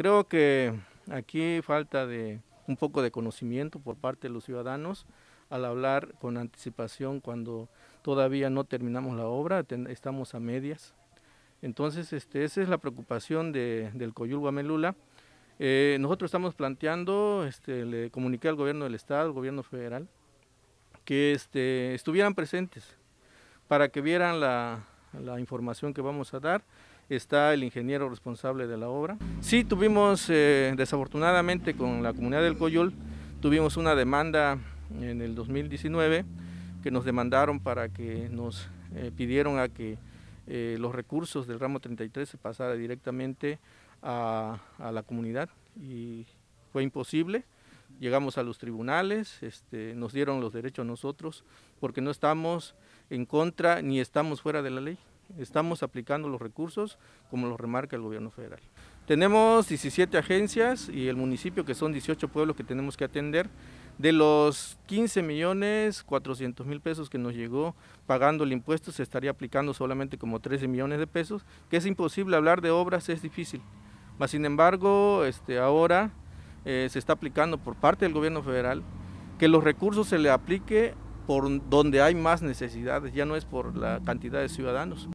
Creo que aquí falta de un poco de conocimiento por parte de los ciudadanos al hablar con anticipación cuando todavía no terminamos la obra, estamos a medias. Entonces, este, esa es la preocupación de, del Coyul Guamelula. Eh, nosotros estamos planteando, este, le comuniqué al gobierno del estado, al gobierno federal, que este, estuvieran presentes para que vieran la, la información que vamos a dar está el ingeniero responsable de la obra. Sí, tuvimos eh, desafortunadamente con la comunidad del Coyol, tuvimos una demanda en el 2019 que nos demandaron para que nos eh, pidieron a que eh, los recursos del ramo 33 se pasara directamente a, a, la comunidad y fue imposible. Llegamos a los tribunales, este, nos dieron los derechos a nosotros porque no estamos en contra ni estamos fuera de la ley. Estamos aplicando los recursos como lo remarca el gobierno federal. Tenemos 17 agencias y el municipio que son 18 pueblos que tenemos que atender. De los 15 millones 400 mil pesos que nos llegó pagando el impuesto se estaría aplicando solamente como 13 millones de pesos, que es imposible hablar de obras, es difícil. Mas, sin embargo, este, ahora eh, se está aplicando por parte del gobierno federal que los recursos se le aplique por donde hay más necesidades, ya no es por la cantidad de ciudadanos.